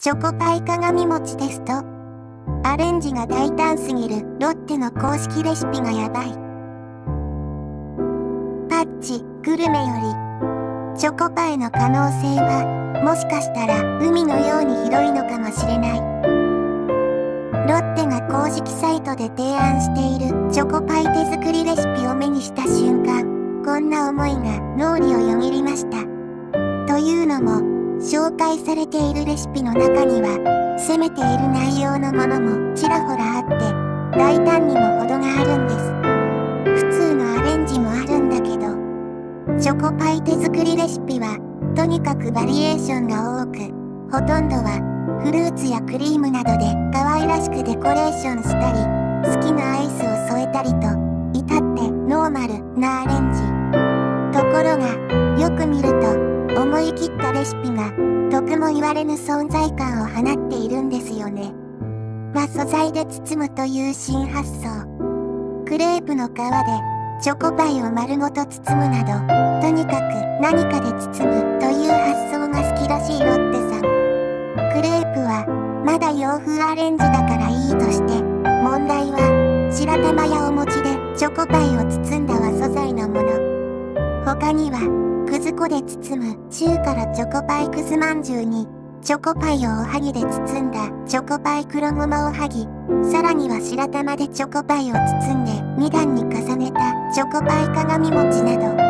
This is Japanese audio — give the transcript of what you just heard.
チョコパイ鏡餅ですと、アレンジが大胆すぎるロッテの公式レシピがやばい。パッチ、グルメより、チョコパイの可能性は、もしかしたら海のように広いのかもしれない。ロッテが公式サイトで提案しているチョコパイ手作りレシピを目にした瞬間、こんな思いが脳裏をよぎりました。というのも、紹介されているレシピの中には攻めている内容のものもちらほらあって大胆にも程があるんです。普通のアレンジもあるんだけどチョコパイ手作りレシピはとにかくバリエーションが多くほとんどはフルーツやクリームなどで可愛らしくデコレーションしたり好きなアイスを添えたりと至ってノーマルなアレンジ。ところがよく見ると切ったレシピが毒も言われぬ存在感を放っているんですよね。は素材で包むという新発想。クレープの皮でチョコパイを丸ごと包むなど、とにかく何かで包むという発想が好きらしいロッテさん。クレープはまだ洋風アレンジだからいいとして、問題は白玉やお餅でチョコパイを包んだ和素材のもの。他にはくず粉で包む中からチョコパイくずまんじゅうにチョコパイをおはぎで包んだチョコパイ黒ごまおはぎ。さらには白玉でチョコパイを包んで2段に重ねたチョコパイ鏡餅など。